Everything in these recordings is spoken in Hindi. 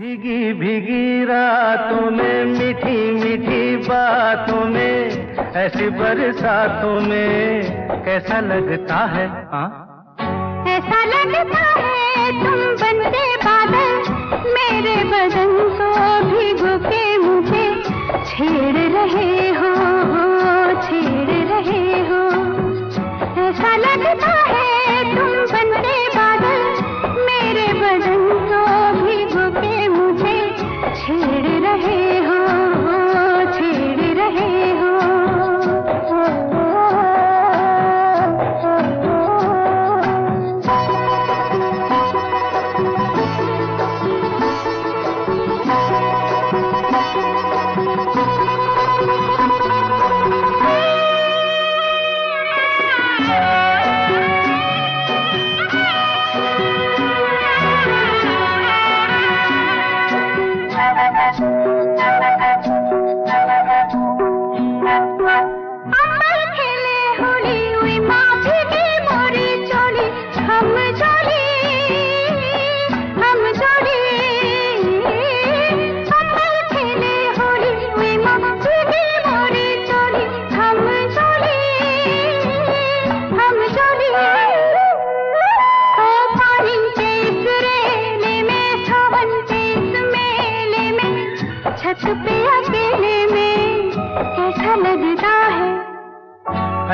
भीगी भीगी रातों में, मीठी मीठी बातों में, ऐसी बरसातों में, कैसा लगता है? हाँ ऐसा लगता है तुम बनते बादल, मेरे बदन को भिगो के मुझे छेड़ रहे हो, छेड़ रहे हो। ऐसा लगता छेड़ रहे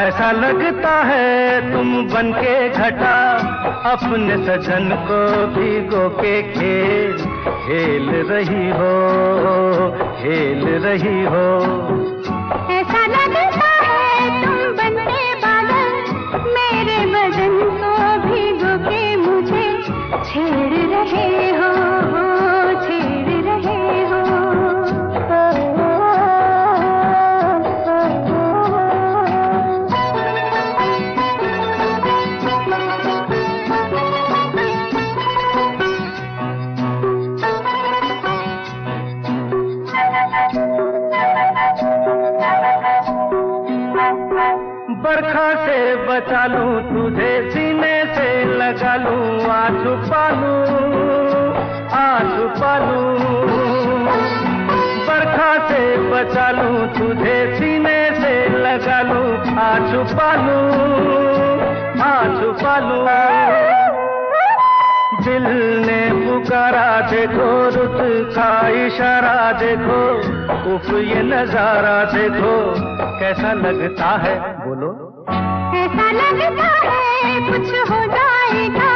ऐसा लगता है तुम बन के घटा, अपने सजन को भिगो के खेल। खेल रही हो, खेल रही हो। ऐसा लगता है तुम बनते बादल मेरे बदन को भिगो के मुझे। छेड़ रहे हो बरखा से बचा लूँ तुझे सीने से लगा लूँ। आ छुपा लूँ आ छुपा लूँ बरखा से बचा लूँ तुझे सीने से लगा लूँ। आ छुपा लूँ आ छुपा लूँ दिल ने पुकारा, देखो रुत का इशारा, देखो उफ ये नज़ारा, देखो कैसा लगता है। ऐसा लगता है कुछ हो जाएगा।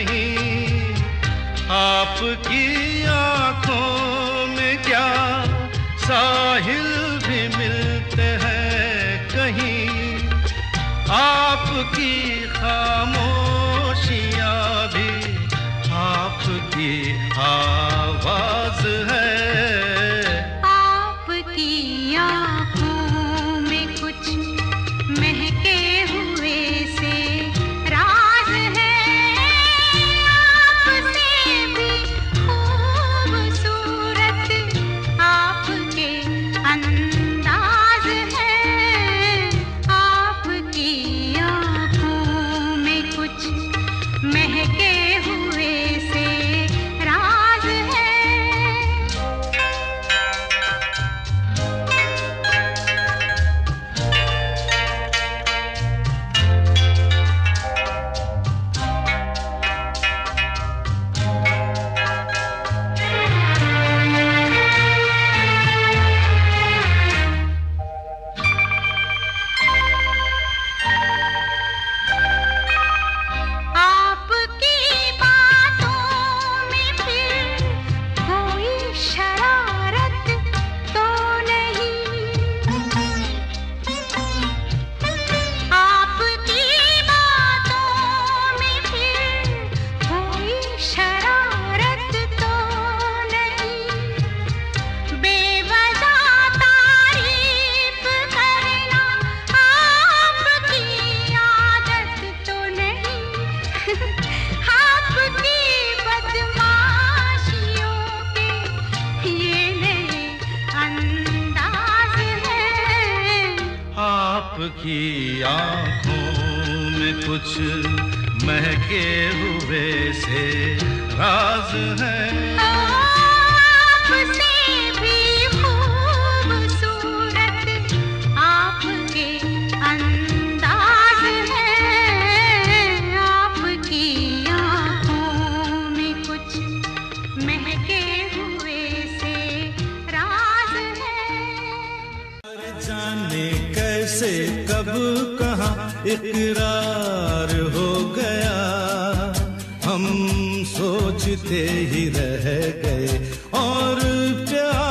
नहीं। आपकी आँखों में क्या साहिल भी मिलते हैं कहीं? आपकी खाम पूछते ही रह गए और प्यार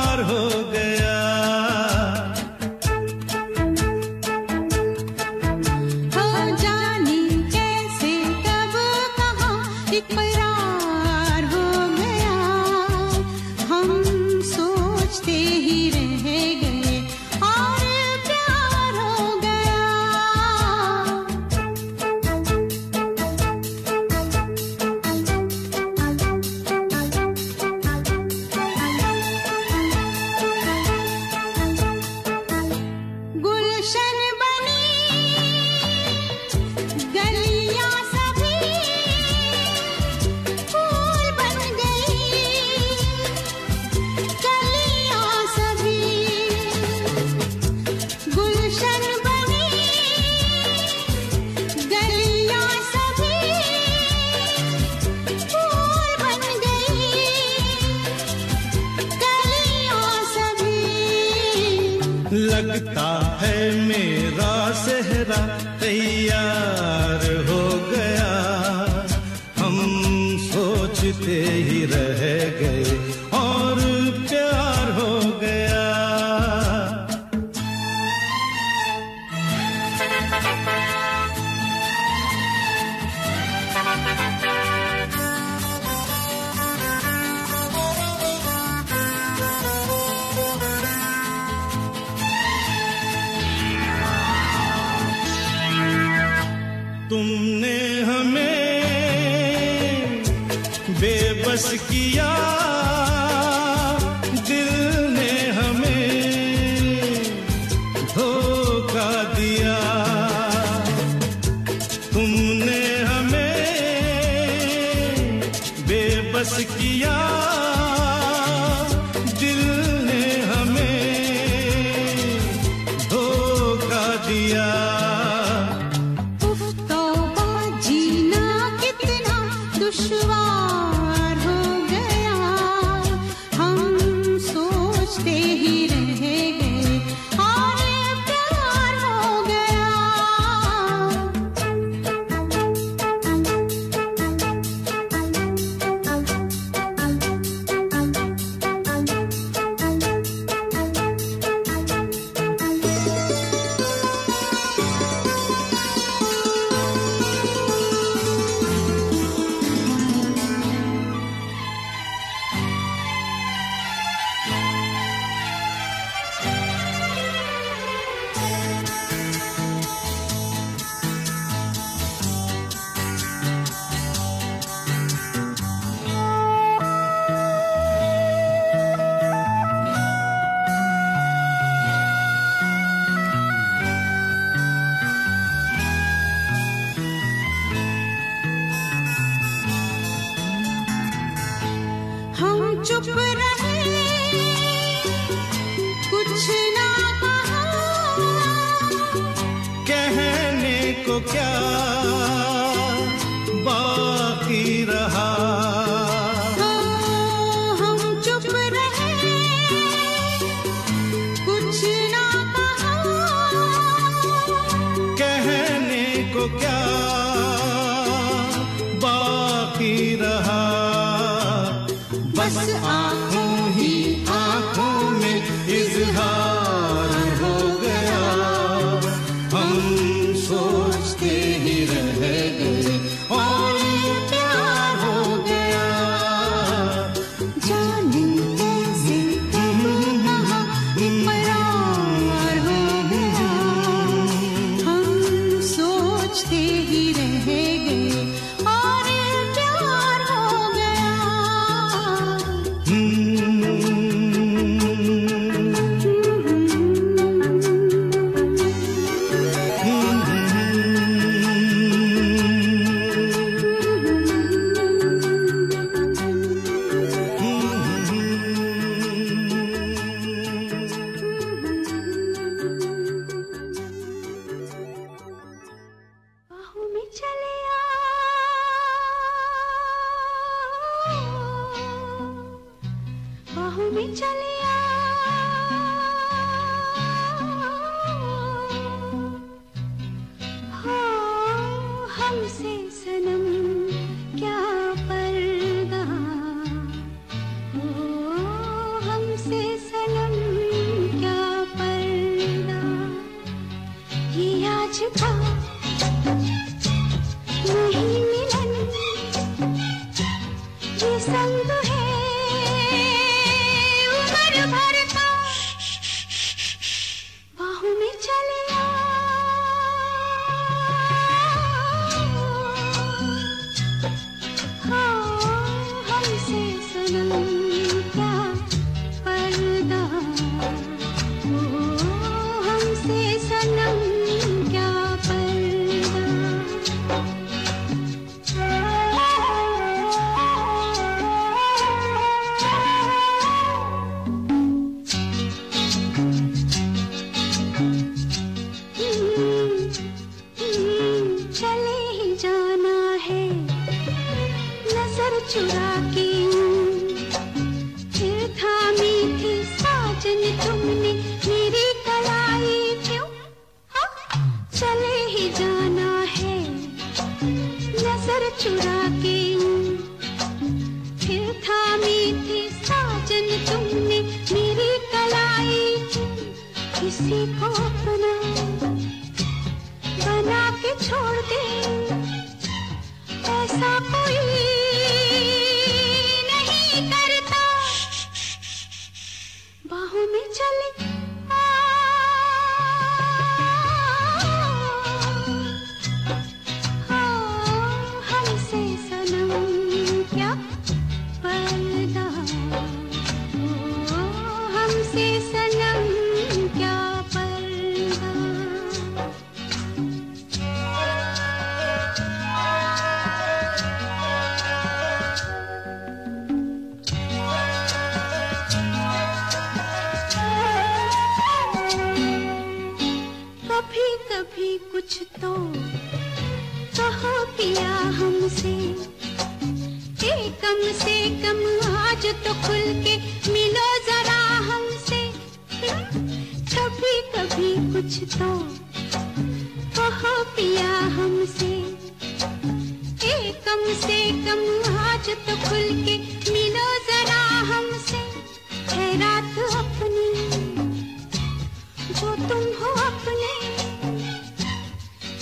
हो अपने।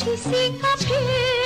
किसी का फिर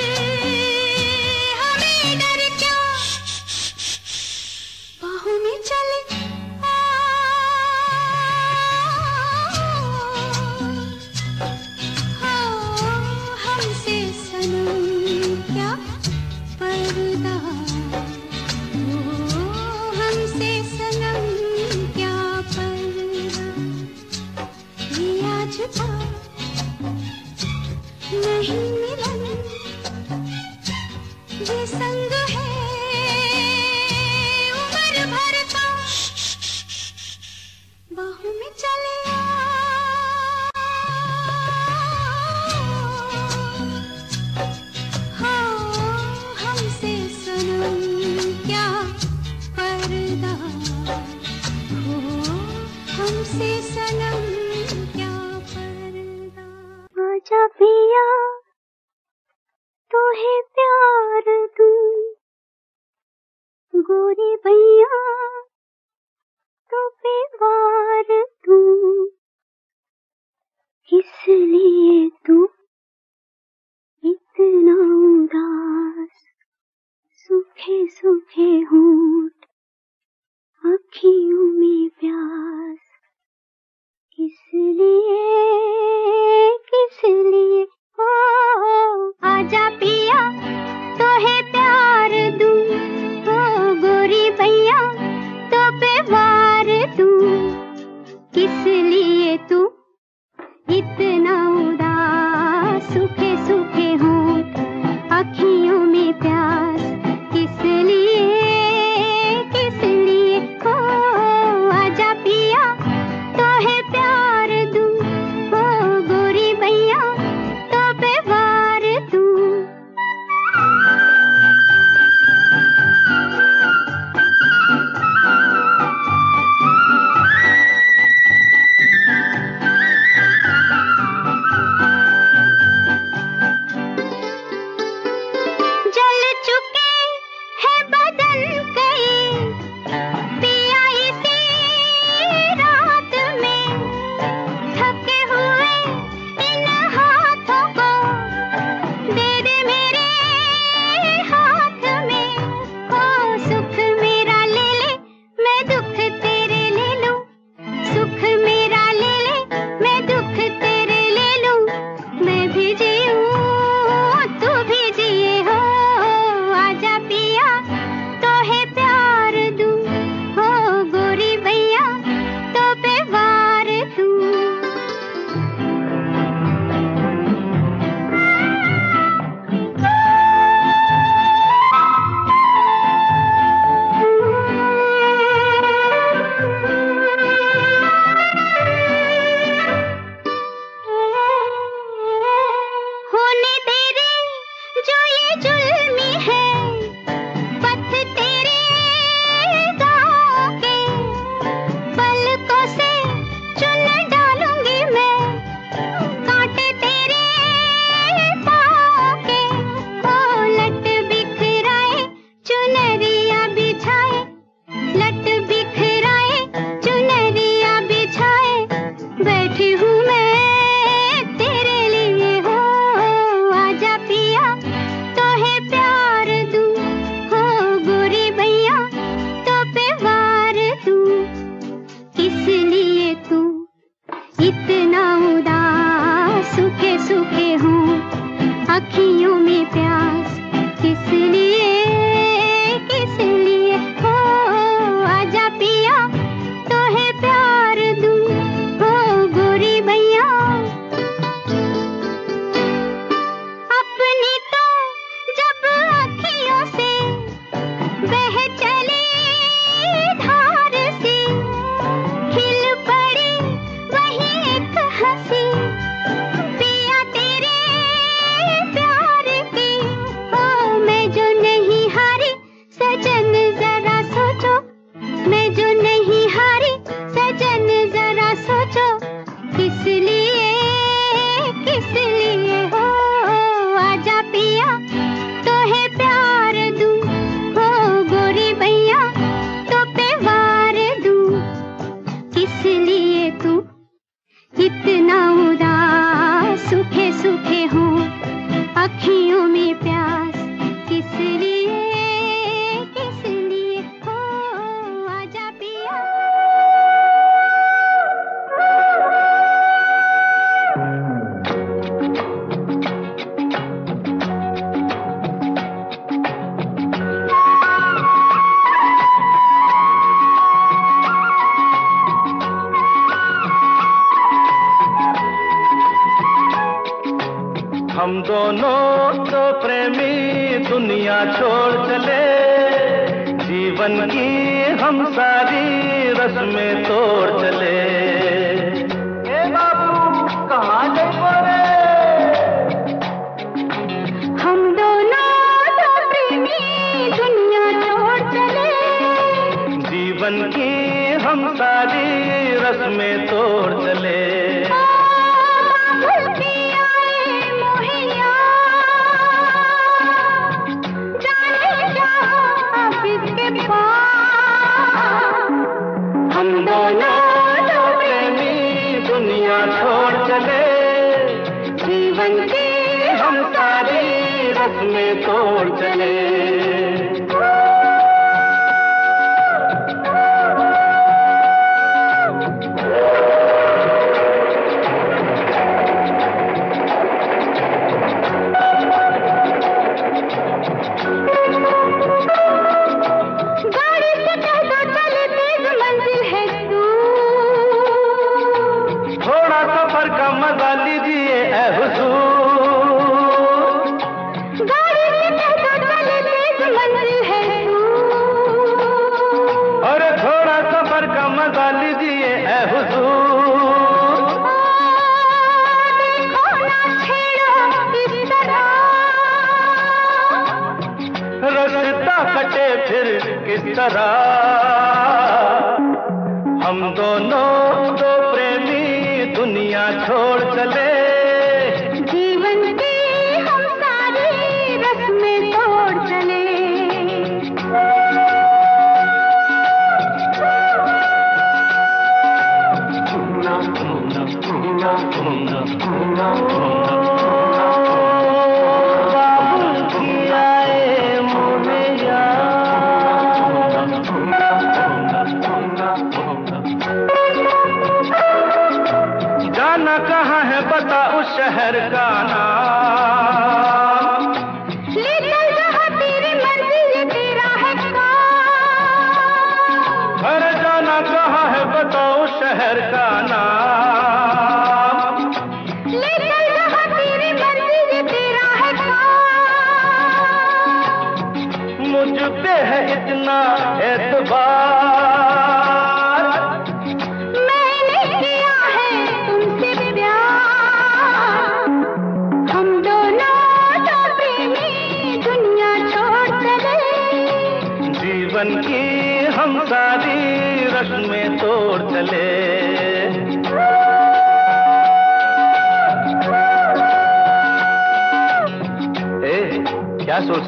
शहर का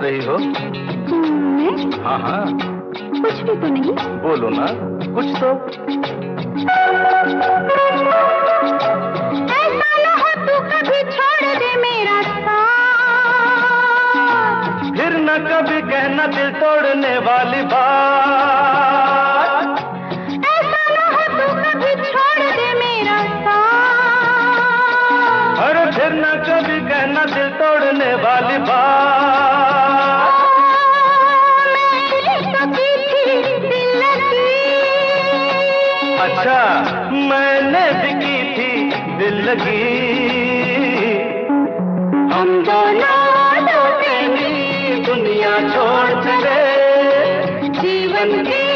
रही हो? मैं? हाँ हाँ। कुछ भी तो नहीं। बोलो ना कुछ तो। तू कभी छोड़ दे मेरा साथ। फिर ना कभी कहना दिल तोड़ने वाली बात। लगी। हम दोनों दुनिया छोड़ दे जीवन की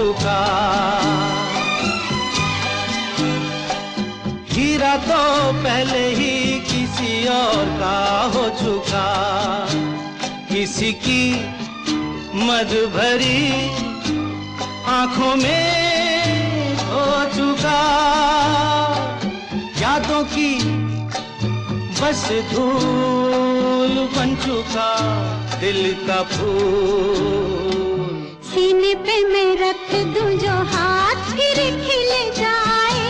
चुका हीरा तो पहले ही किसी और का हो चुका। किसी की मद भरी आँखों में हो चुका। यादों की बस धूल बन चुका दिल का फूल। सीने पे मैं रख दूँ जो हाथ फिर खिल जाए।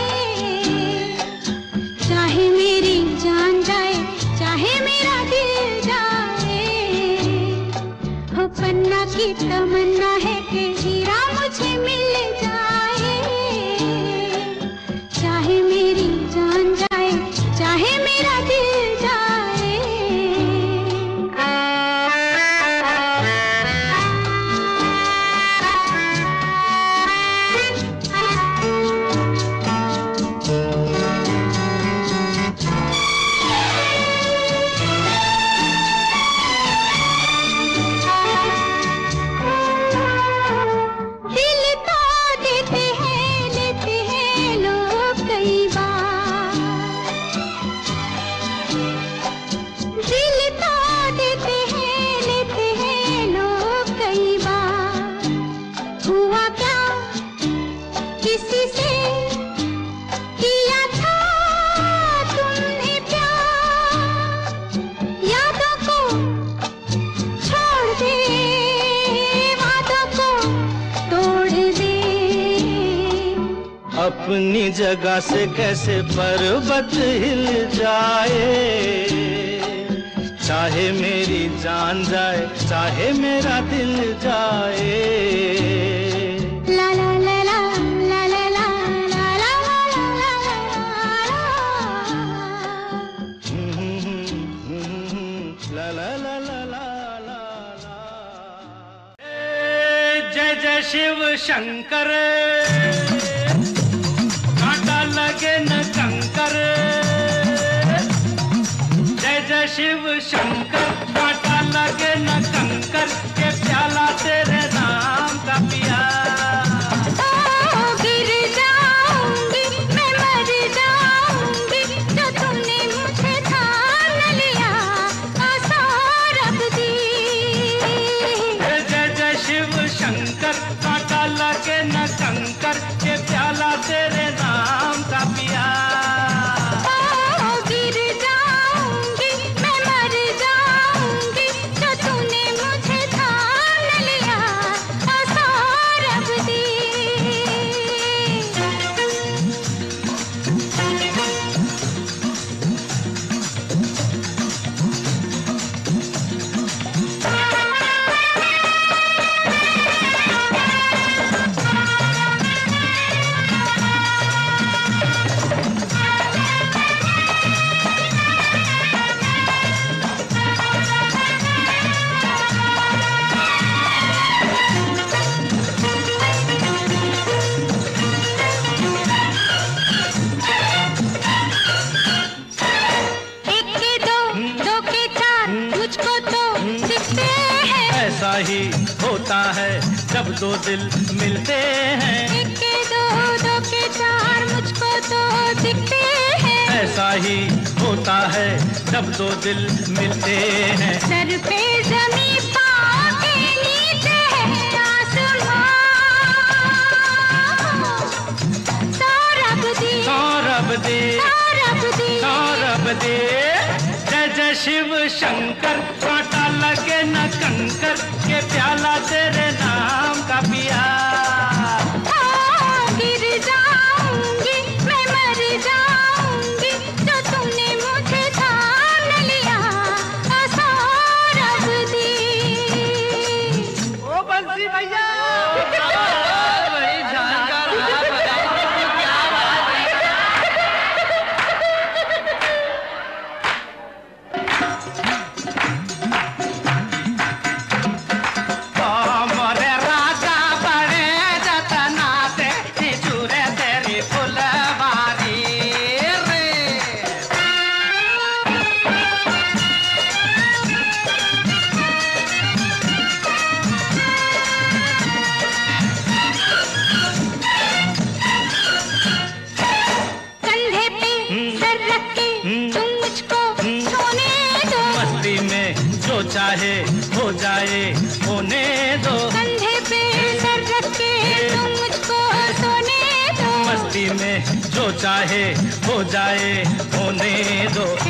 चाहे मेरी जान जाए, चाहे मेरा दिल जाए। हो पन्ना की तमन्ना है कि जगह से कैसे पर्वत हिल जाए चाहे मेरी जान जाए चाहे मेरा दिल जाए शिव शंकर शंकर काटा लगे न कंकर के प्याला से दिल मिलते हैं। एक दो दो के चार मुझको तो दिखते हैं। ऐसा ही होता है जब दो दिल मिलते हैं। सर पे ज़मीन दे। सौरभ दे। जय जय शिव शंकर। चाहे हो जाए होने दो।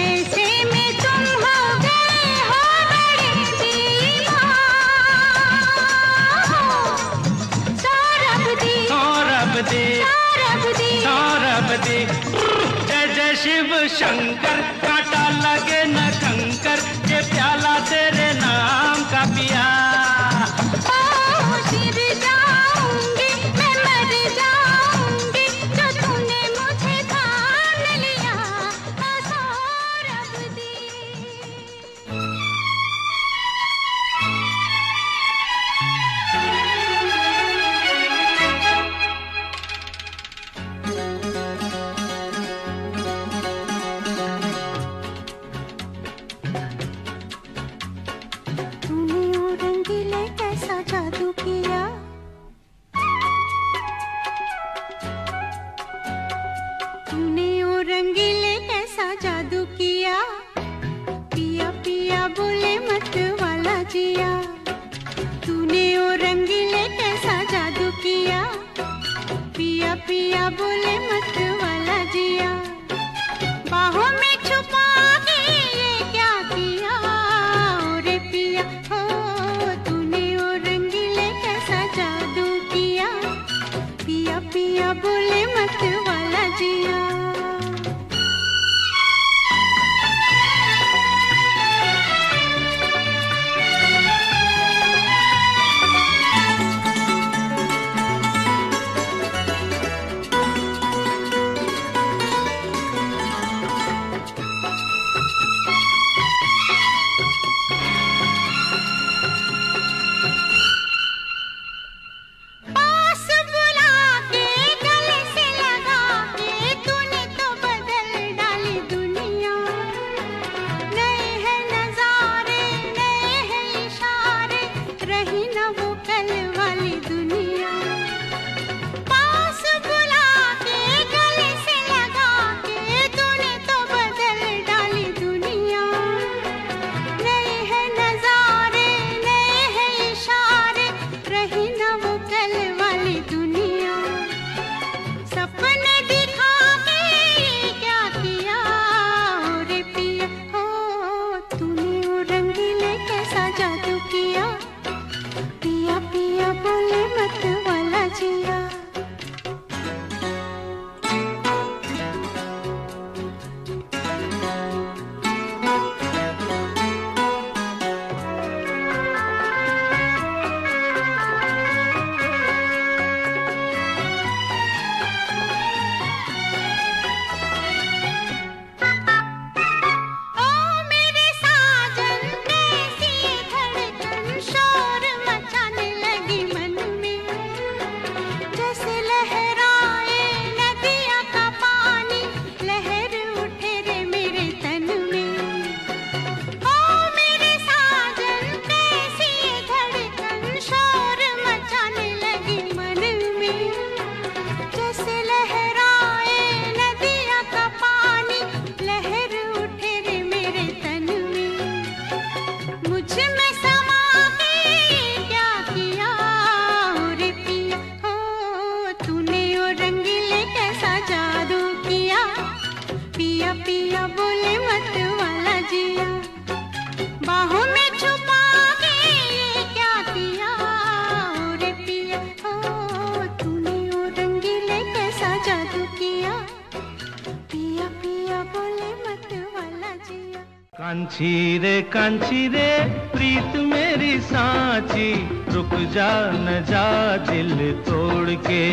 कांची रे प्रीत मेरी सांची, रुक जा न जा दिल तोड़ के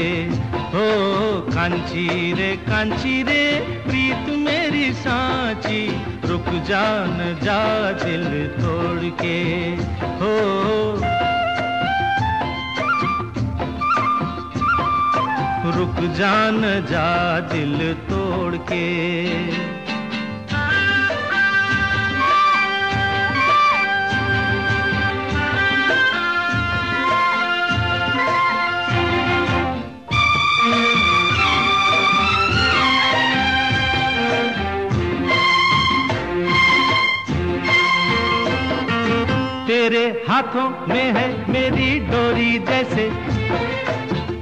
हो कांची रे कांची रे प्रीत मेरी सांची, रुक जा न जा दिल तोड़ के हो, रुक जान जा दिल तोड़ के हाथों में है मेरी डोरी जैसे।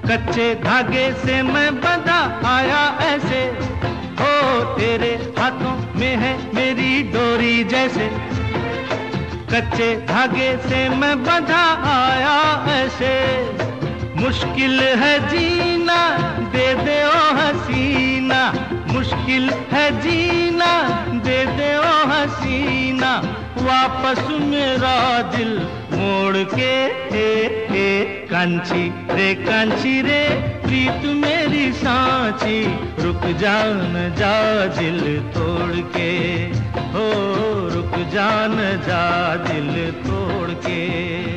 कच्चे धागे से मैं बंधा आया ऐसे। हो तेरे हाथों में है मेरी डोरी जैसे। कच्चे धागे से मैं बंधा आया ऐसे। मुश्किल है जीना, दे दे ओ हसीना। मुश्किल है जीना, दे दे ओ हसीना। वापस मेरा दिल मोड़ के ए, ए, कांची रे कांची रे प्रीत मेरी सांची रुक जान जा दिल तोड़ के हो रुक जान जा दिल तोड़ के।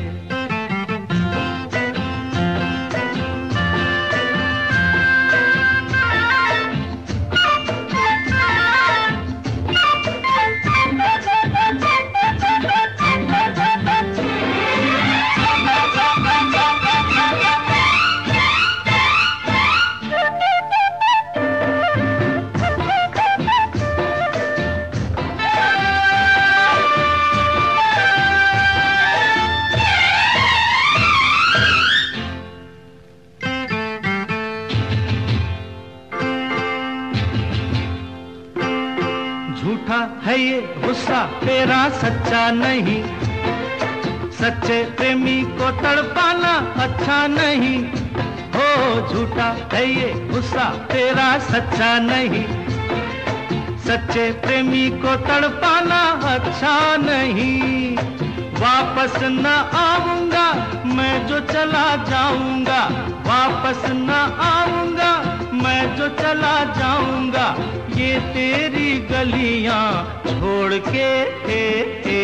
तेरा सच्चा नहीं। सच्चे प्रेमी को तड़पाना अच्छा नहीं। हो झूठा है ये गुस्सा, तेरा सच्चा नहीं। सच्चे प्रेमी को तड़पाना अच्छा नहीं। वापस न आऊँगा, मैं जो चला जाऊँगा। वापस न आऊँगा, मैं जो चला जाऊँगा। ये तेरी गलियाँ छोड़ के ए, हे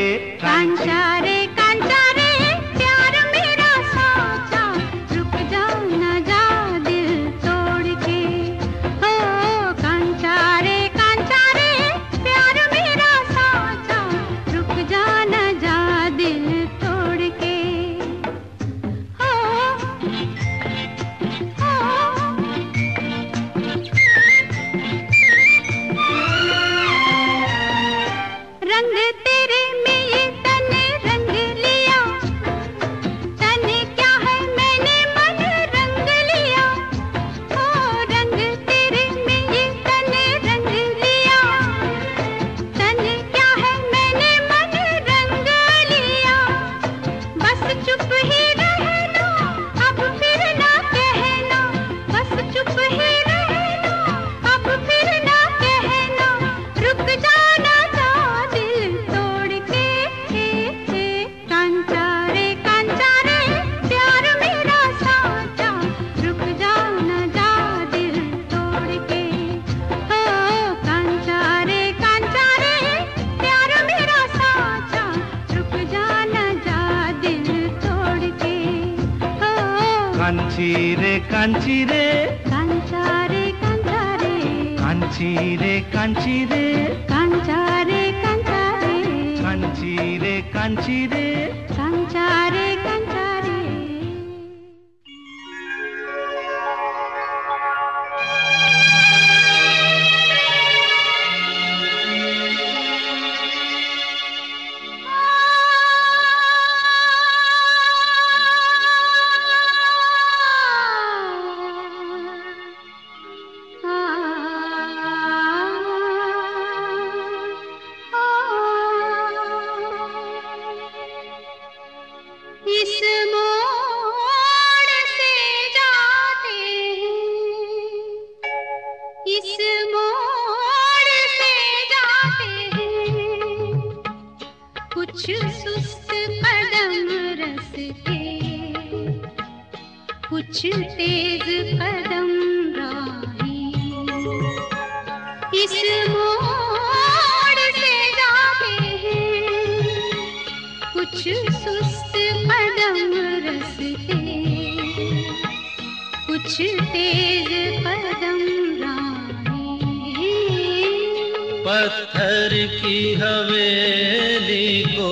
घर की हवेली को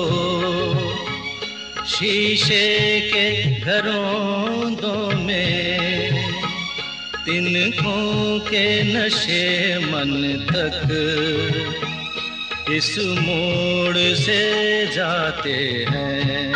शीशे के घरों में तिनकों के नशे मन तक इस मोड़ से जाते हैं।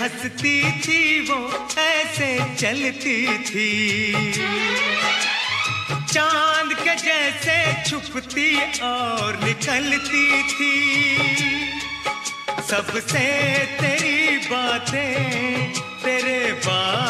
हंसती थी वो, ऐसे चलती थी। चाँद के जैसे छुपती और निकलती थी। सबसे तेरी बातें तेरे बात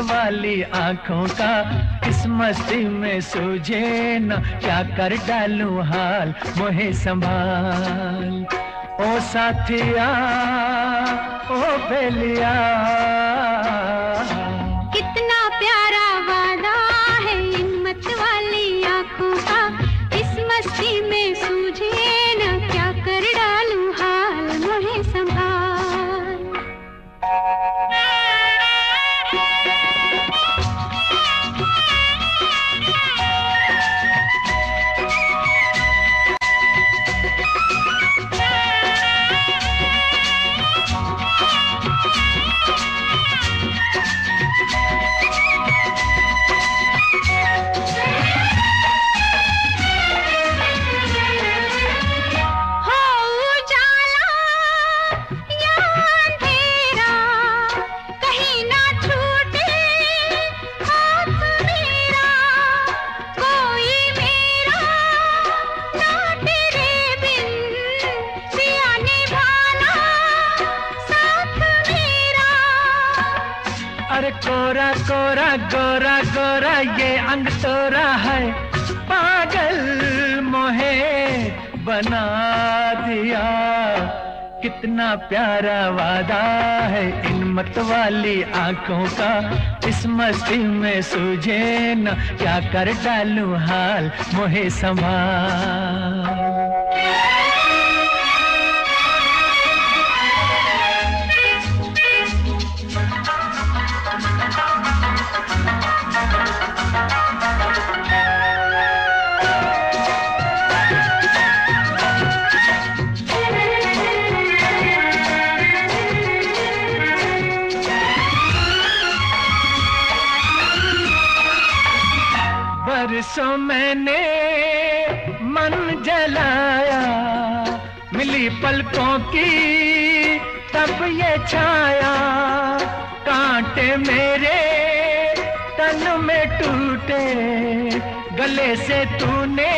वाली आँखों का इस मस्ती में सूझे न, क्या कर डालू हाल मोहे संभाल। ओ साथिया, ओ बेलिया। ये अंग तोरा है, पागल मोहे बना दिया। कितना प्यारा वादा है इन मत वाली आँखों का, इस मस्ती में सूझे न, क्या कर डालू हाल मोहे संभाल। पलकों की, तब ये छाया कांटे मेरे तन में टूटे, गले से तूने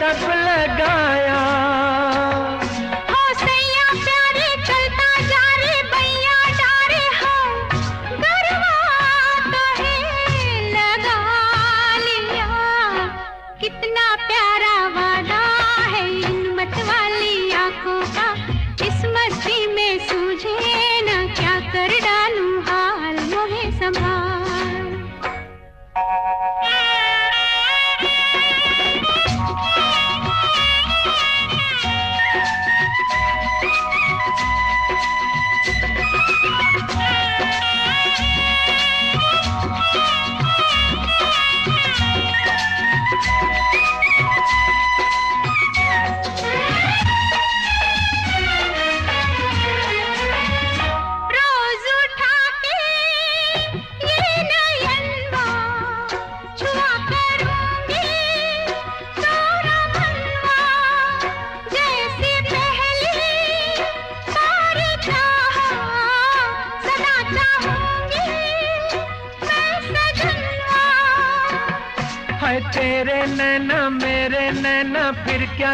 तब लगाया।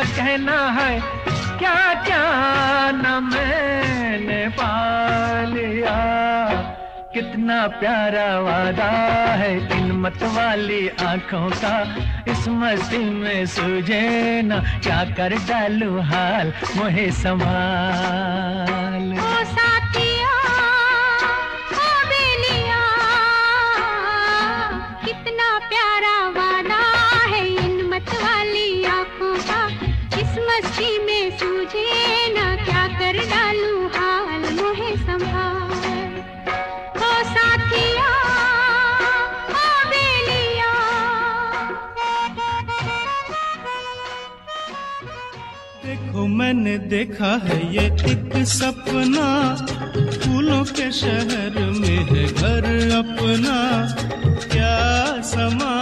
कहना है, क्या जाना मैंने पा लिया? कितना प्यारा वादा है किस्मत वाली आँखों का, इस मस्ती में सूझे ना क्या कर डालू हाल मुहे समा? ओ मैंने देखा है ये एक सपना। फूलों के शहर में है घर अपना। क्या समा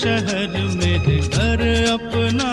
शहर में घर अपना